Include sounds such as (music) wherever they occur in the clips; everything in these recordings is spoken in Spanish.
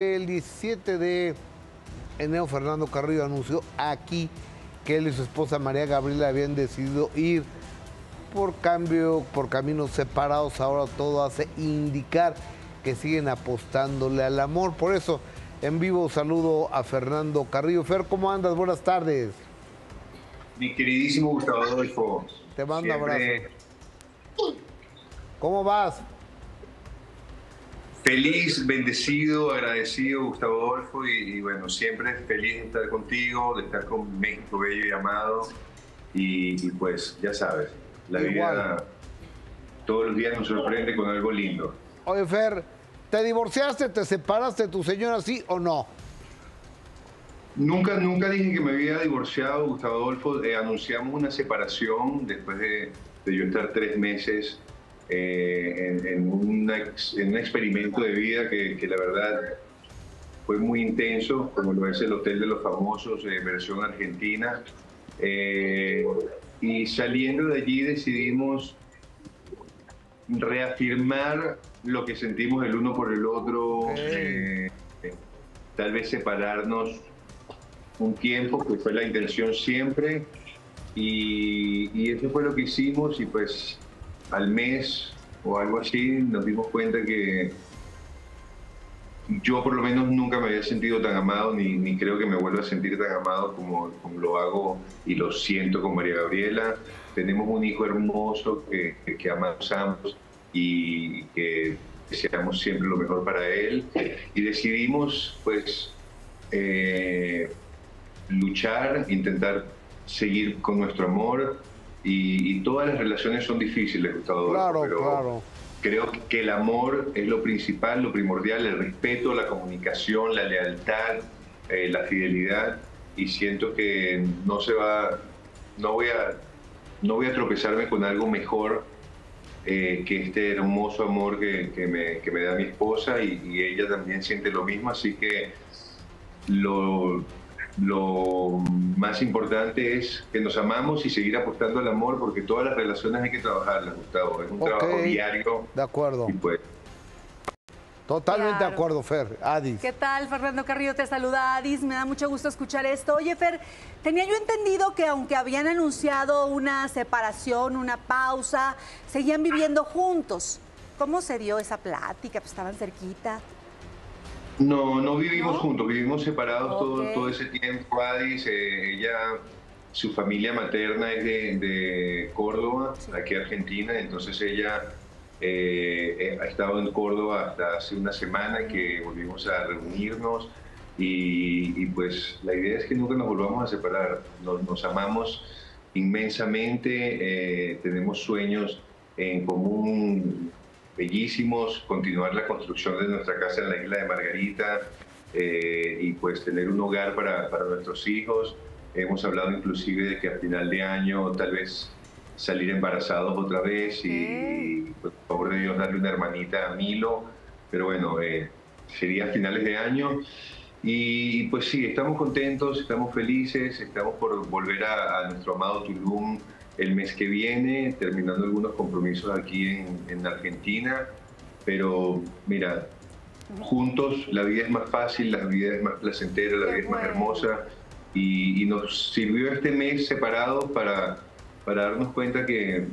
El 17 de enero Fernando Carrillo anunció aquí que él y su esposa María Gabriela habían decidido ir por cambio, por caminos separados. Ahora todo hace indicar que siguen apostándole al amor. Por eso, en vivo saludo a Fernando Carrillo. Fer, ¿cómo andas? Buenas tardes. Mi queridísimo Gustavo Adolfo. Te mando abrazo. ¿Cómo vas? Feliz, bendecido, agradecido, Gustavo Adolfo, y, bueno, siempre feliz de estar contigo, de estar con México Bello y Amado, y, pues ya sabes, la vida todos los días nos sorprende con algo lindo. Oye, Fer, ¿te divorciaste, te separaste de tu señora, sí o no? Nunca, nunca dije que me había divorciado, Gustavo Adolfo. Eh, anunciamos una separación después de, de yo estar tres meses eh, en, un experimento de vida que, la verdad fue muy intenso, como lo es el Hotel de los Famosos, eh, versión argentina. Eh, y saliendo de allí decidimos reafirmar lo que sentimos el uno por el otro, tal vez separarnos un tiempo, que fue la intención siempre, y, y eso fue lo que hicimos y pues al mes o algo así, nos dimos cuenta que yo por lo menos nunca me había sentido tan amado, ni, creo que me vuelva a sentir tan amado como, lo hago y lo siento con María Gabriela. Tenemos un hijo hermoso que, que, amamos ambos y que deseamos siempre lo mejor para él. Y decidimos, pues, eh, luchar, intentar seguir con nuestro amor, y, todas las relaciones son difíciles, Gustavo. Claro, pero claro. Creo que el amor es lo principal, lo primordial, el respeto, la comunicación, la lealtad, eh, la fidelidad. Y siento que no se va, no voy a, no voy a tropezarme con algo mejor eh, que este hermoso amor que, que, me, que, me, da mi esposa y, y ella también siente lo mismo. Así que lo, lo más importante es que nos amamos y seguir apostando al amor porque todas las relaciones hay que trabajarlas, Gustavo. Es un trabajo diario. De acuerdo. Pues, Totalmente de acuerdo, Fer. Adis. ¿Qué tal, Fernando Carrillo? Te saluda Adis. Me da mucho gusto escuchar esto. Oye, Fer, tenía yo entendido que aunque habían anunciado una separación, una pausa, seguían viviendo juntos. ¿Cómo se dio esa plática? Pues estaban cerquita. No, no vivimos juntos, vivimos separados todo, todo ese tiempo. Adis, eh, ella, su familia materna es de, Córdoba, aquí Argentina, entonces ella eh, eh, ha estado en Córdoba hasta hace una semana que volvimos a reunirnos y, pues la idea es que nunca nos volvamos a separar. Nos, amamos inmensamente, tenemos sueños en común bellísimos, continuar la construcción de nuestra casa en la isla de Margarita eh, y pues tener un hogar para, para, nuestros hijos. Hemos hablado inclusive de que a final de año tal vez salir embarazados otra vez y, pues, por favor de Dios darle una hermanita a Milo, pero bueno, eh, sería a finales de año. Y pues sí, estamos contentos, estamos felices, estamos por volver a, a nuestro amado Tulum el mes que viene, terminando algunos compromisos aquí en, Argentina, pero mira, juntos la vida es más fácil, la vida es más placentera, la vida es más hermosa y, nos sirvió este mes separado para, para darnos cuenta que,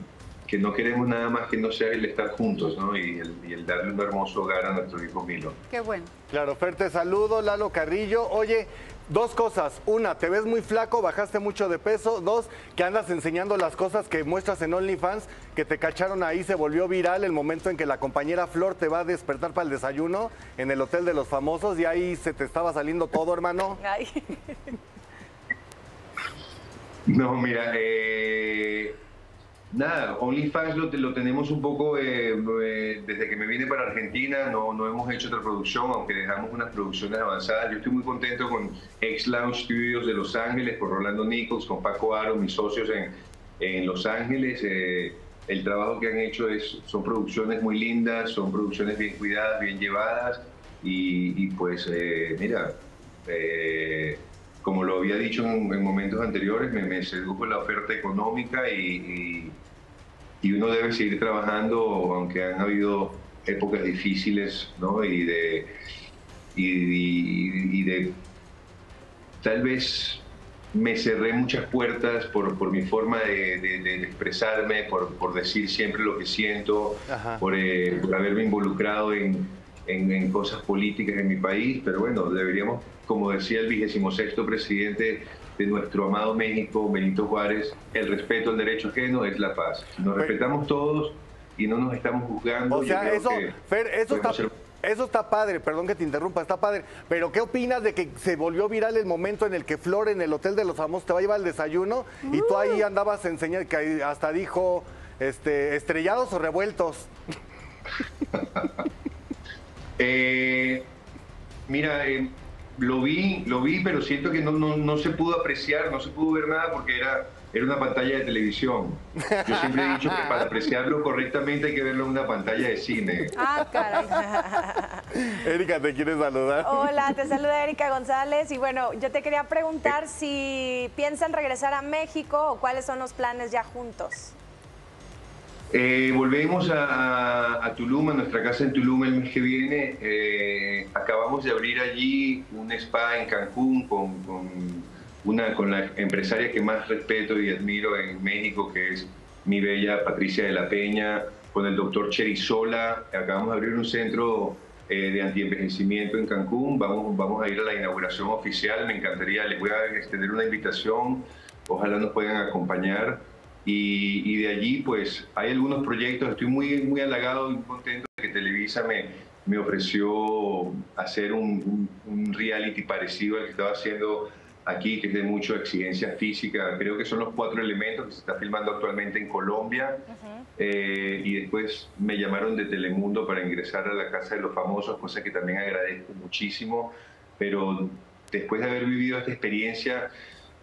que, no queremos nada más que no sea el estar juntos ¿no? y, el, y el darle un hermoso hogar a nuestro hijo Milo. Qué bueno. Claro, Fer, te saludo, Lalo Carrillo. Oye, Dos cosas. Una, te ves muy flaco, bajaste mucho de peso. Dos, que andas enseñando las cosas que muestras en OnlyFans, que te cacharon ahí, se volvió viral el momento en que la compañera Flor te va a despertar para el desayuno en el Hotel de los Famosos y ahí se te estaba saliendo todo, hermano. No, mira, eh, Nada, OnlyFans lo, lo tenemos un poco eh, eh, desde que me vine para Argentina, no, no hemos hecho otra producción, aunque dejamos unas producciones avanzadas. Yo estoy muy contento con X Lounge Studios de Los Ángeles, con Rolando Nichols, con Paco Aro, mis socios en, en Los Ángeles. Eh, el trabajo que han hecho es, son producciones muy lindas, son producciones bien cuidadas, bien llevadas y, pues mira, como lo había dicho en, momentos anteriores, me, me, sedujo la oferta económica y y uno debe seguir trabajando, aunque han habido épocas difíciles, ¿no? Y de, y, de tal vez me cerré muchas puertas por, por mi forma de, expresarme, por, por, decir siempre lo que siento, por, eh, por, haberme involucrado en, en, en, cosas políticas en mi país, pero bueno, deberíamos, como decía el vigésimo sexto presidente de nuestro amado México, Benito Juárez, el respeto al derecho ajeno es la paz. Nos respetamos todos y no nos estamos juzgando. O sea, eso, Fer, eso está... Eso está padre, perdón que te interrumpa, está padre. Pero ¿qué opinas de que se volvió viral el momento en el que Flor en el Hotel de los Famosos te va a llevar al desayuno y tú ahí uh. andabas enseñando que hasta dijo este, estrellados o revueltos? (laughs) eh, mira, eh, lo vi, lo vi, pero siento que no, no, se pudo apreciar, no se pudo ver nada porque era, era una pantalla de televisión. Yo siempre he dicho que para (laughs) apreciarlo correctamente hay que verlo en una pantalla de cine. Ah, caray. (laughs) Erika, ¿te quieres saludar? Hola, te saluda Erika González y bueno, yo te quería preguntar si piensan regresar a México o cuáles son los planes ya juntos. Eh, volvemos a, Tulum, a nuestra casa en Tulum el mes que viene. Eh, acabamos de abrir allí un spa en Cancún con, una, con la empresaria que más respeto y admiro en México, que es mi bella Patricia de la Peña, con el doctor Cherizola. Acabamos de abrir un centro eh, de antienvejecimiento en Cancún. Vamos, vamos a ir a la inauguración oficial. Me encantaría, les voy a extender una invitación. Ojalá nos puedan acompañar. Y, de allí, pues, hay algunos proyectos. Estoy muy, muy halagado y contento de que Televisa me, me ofreció hacer un, reality parecido al que estaba haciendo aquí, que es de mucha exigencia física. Creo que son los cuatro elementos que se está filmando actualmente en Colombia. Eh, y después me llamaron de Telemundo para ingresar a la Casa de los Famosos, cosa que también agradezco muchísimo. Pero después de haber vivido esta experiencia,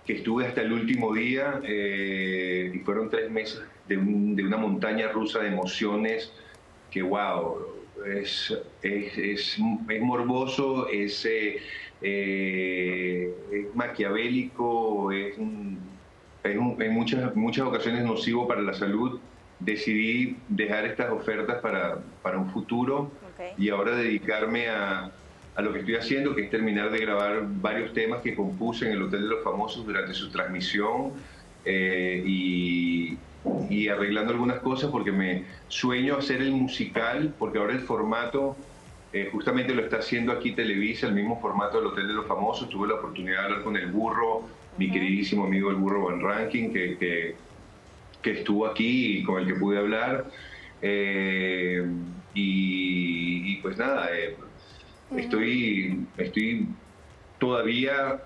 que estuve hasta el último día eh, y fueron tres meses de, una montaña rusa de emociones que, wow, es, es, morboso, es, eh, es maquiavélico, es, en muchas, muchas ocasiones nocivo para la salud. Decidí dejar estas ofertas para, para un futuro y ahora dedicarme a, a lo que estoy haciendo, que es terminar de grabar varios temas que compuse en el Hotel de los Famosos durante su transmisión eh, y, arreglando algunas cosas porque me sueño hacer el musical, porque ahora el formato eh, justamente lo está haciendo aquí Televisa, el mismo formato del Hotel de los Famosos. Tuve la oportunidad de hablar con el burro, mi queridísimo amigo el burro Van Ranking, que, que, estuvo aquí y con el que pude hablar. Eh, y, y, pues nada, Estoy, estoy todavía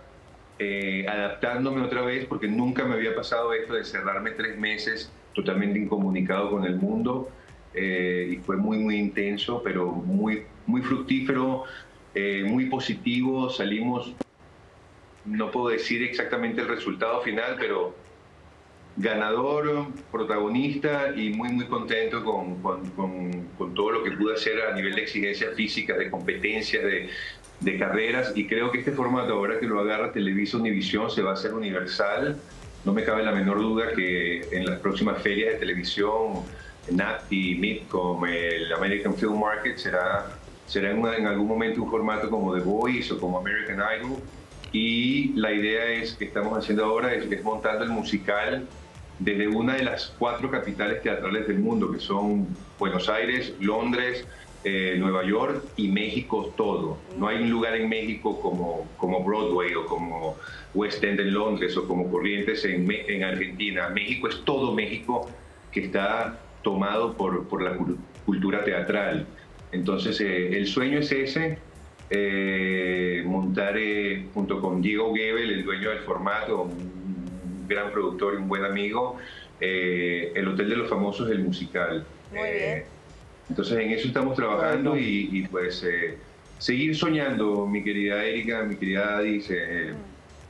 eh, adaptándome otra vez porque nunca me había pasado esto de cerrarme tres meses totalmente incomunicado con el mundo eh, y fue muy, muy intenso, pero muy, muy fructífero, eh, muy positivo. Salimos, no puedo decir exactamente el resultado final, pero ganador, protagonista y muy, muy contento con, con, todo lo que pude hacer a nivel de exigencias físicas, de competencias, de, de, carreras. Y creo que este formato, ahora que lo agarra Televisa Univisión, se va a hacer universal. No me cabe la menor duda que en las próximas ferias de televisión, NAPI, MITCOM, el American Film Market, será, será en, en algún momento un formato como The Voice o como American Idol. Y la idea es que estamos haciendo ahora es, es montando el musical desde una de las cuatro capitales teatrales del mundo, que son Buenos Aires, Londres, eh, Nueva York y México todo. No hay un lugar en México como, como Broadway o como West End en Londres o como Corrientes en, en Argentina. México es todo México que está tomado por, por la cultura teatral. Entonces eh, el sueño es ese, eh, montar junto con Diego Gebel, el dueño del formato, gran productor y un buen amigo, eh, el Hotel de los Famosos, el musical. Muy bien. Eh, entonces en eso estamos trabajando y, pues eh, seguir soñando, mi querida Erika, mi querida dice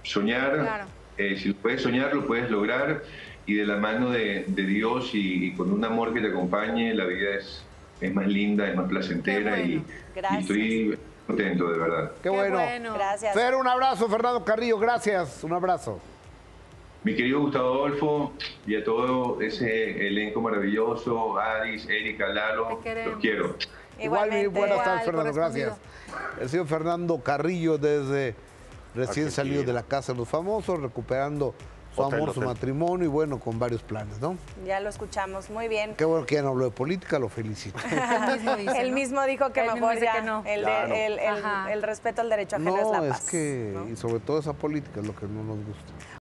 soñar, si puedes soñar, lo puedes lograr y de la mano de, Dios y, con un amor que te acompañe, la vida es, es más linda, es más placentera y, estoy contento, de verdad. Qué bueno. Qué bueno. Gracias. Fer, un abrazo, Fernando Carrillo, gracias, un abrazo mi querido Gustavo Adolfo y a todo ese elenco maravilloso, Aris, Erika, Lalo, los quiero. Igual, Igualmente. buenas tardes, Igual, Fernando, gracias. El señor Fernando Carrillo desde recién Argentina. salido de la Casa de los Famosos, recuperando su Hotel, amor, su matrimonio y bueno, con varios planes, ¿no? Ya lo escuchamos, muy bien. Qué bueno que ya no habló de política, lo felicito. (laughs) Él mismo dice, (laughs) Él ¿no? mismo dijo que mejor ya que no. el, el- el- el respeto al derecho ajeno es No, la es paz. que, ¿no? y sobre todo esa política es lo que no nos gusta.